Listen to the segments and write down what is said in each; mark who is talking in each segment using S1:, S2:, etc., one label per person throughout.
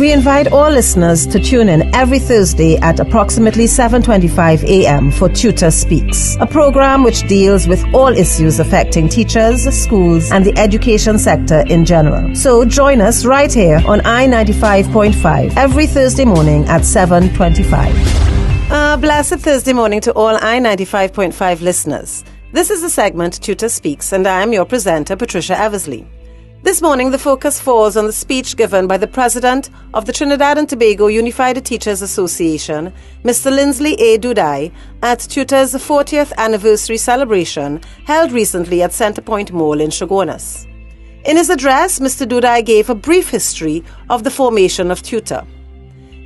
S1: We invite all listeners to tune in every Thursday at approximately 7:25 a.m. for TTUTA Speaks, a program which deals with all issues affecting teachers, schools, and the education sector in general. So join us right here on I-95.5 every Thursday morning at 7:25. Uh, blessed Thursday morning to all I-95.5 listeners. This is the segment TTUTA Speaks, and I am your presenter, Patricia Eversley. This morning, the focus falls on the speech given by the President of the Trinidad and Tobago Unified Teachers Association, Mr. Lynsley A. Doodhai, at TTUTA's 40th anniversary celebration held recently at Centrepoint Mall in Chaguanas. In his address, Mr. Doodhai gave a brief history of the formation of TTUTA.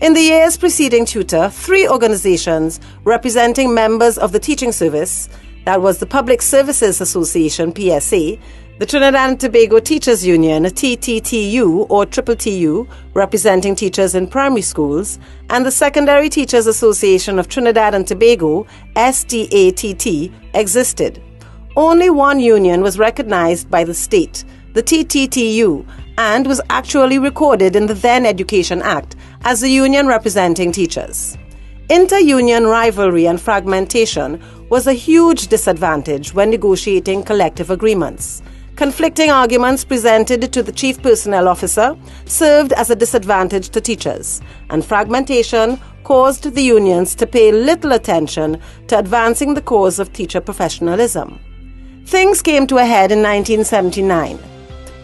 S1: In the years preceding TTUTA, three organizations representing members of the teaching service, that was the Public Services Association, PSA, the Trinidad and Tobago Teachers Union, a TTTU or Triple TU, representing teachers in primary schools, and the Secondary Teachers Association of Trinidad and Tobago, STATT, existed. Only one union was recognized by the state, the TTTU, and was actually recorded in the then Education Act as the union representing teachers. Inter union rivalry and fragmentation was a huge disadvantage when negotiating collective agreements. Conflicting arguments presented to the Chief Personnel Officer served as a disadvantage to teachers, and fragmentation caused the unions to pay little attention to advancing the cause of teacher professionalism. Things came to a head in 1979.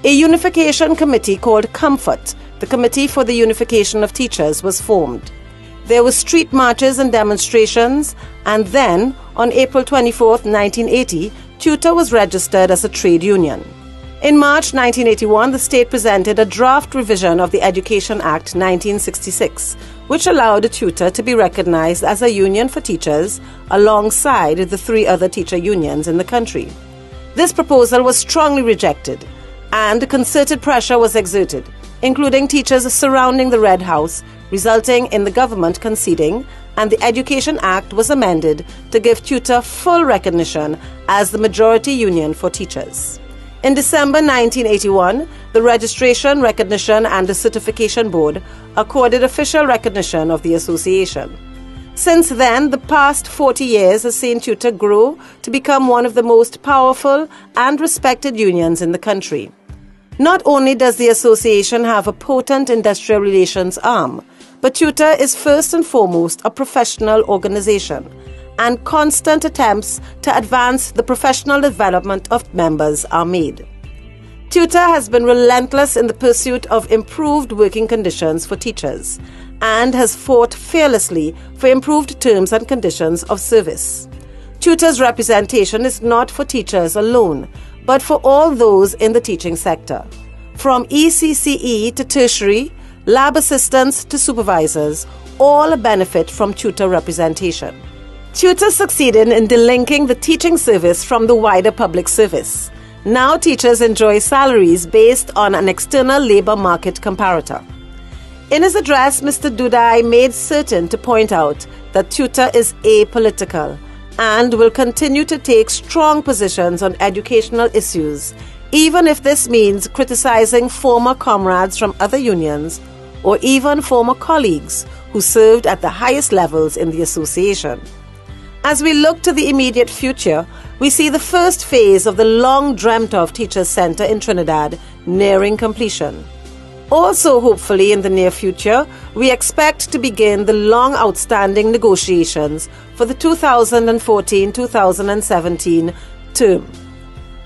S1: A unification committee called COMFORT, the Committee for the Unification of Teachers, was formed. There were street marches and demonstrations, and then, on April 24, 1980, TTUTA was registered as a trade union. In March 1981, the state presented a draft revision of the Education Act 1966, which allowed a TTUTA to be recognized as a union for teachers alongside the three other teacher unions in the country. This proposal was strongly rejected, and concerted pressure was exerted, including teachers surrounding the Red House, resulting in the government conceding and the Education Act was amended to give TTUTA full recognition as the majority union for teachers. In December 1981, the Registration, Recognition and Certification Board accorded official recognition of the association. Since then, the past 40 years has seen TTUTA grow to become one of the most powerful and respected unions in the country. Not only does the association have a potent industrial relations arm, but TTUTA is first and foremost a professional organization, and constant attempts to advance the professional development of members are made. TTUTA has been relentless in the pursuit of improved working conditions for teachers and has fought fearlessly for improved terms and conditions of service. TTUTA's representation is not for teachers alone, but for all those in the teaching sector. From ECCE to tertiary, lab assistants to supervisors, all benefit from TTUTA representation. TTUTA's succeeded in delinking the teaching service from the wider public service. Now teachers enjoy salaries based on an external labor market comparator. In his address, Mr. Doodhai made certain to point out that TTUTA is apolitical and will continue to take strong positions on educational issues, even if this means criticizing former comrades from other unions or even former colleagues who served at the highest levels in the association. As we look to the immediate future, we see the first phase of the long dreamt of Teachers Centre in Trinidad nearing completion. Also, hopefully, in the near future, we expect to begin the long outstanding negotiations for the 2014 2017 term.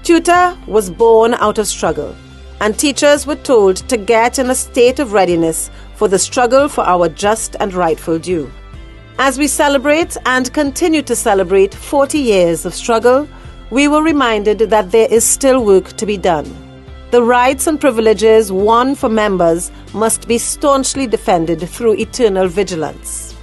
S1: TTUTA was born out of struggle and teachers were told to get in a state of readiness for the struggle for our just and rightful due. As we celebrate and continue to celebrate 40 years of struggle, we were reminded that there is still work to be done. The rights and privileges won for members must be staunchly defended through eternal vigilance.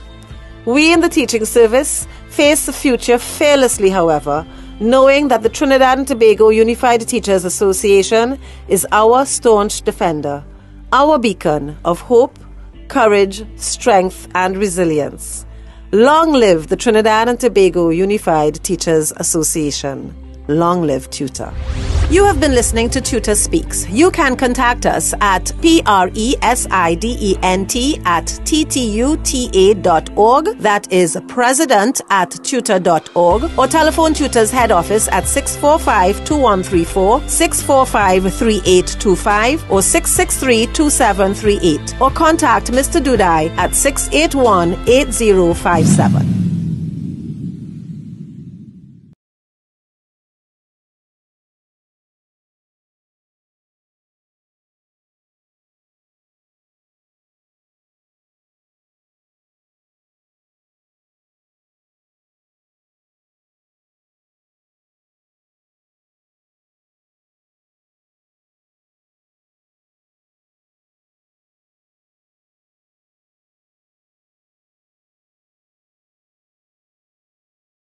S1: We in the teaching service face the future fearlessly, however, knowing that the Trinidad and Tobago Unified Teachers Association is our staunch defender, our beacon of hope, courage, strength, and resilience. Long live the Trinidad and Tobago Unified Teachers Association. Long live TTUTA. You have been listening to TTUTA Speaks. You can contact us at P-R-E-S-I-D-E-N-T at ttuta.org. That is president at ttuta.org. Or telephone TTUTA's head office at 645-2134, 645-3825 or 663-2738. Or contact Mr. Doodhai at 681-8057.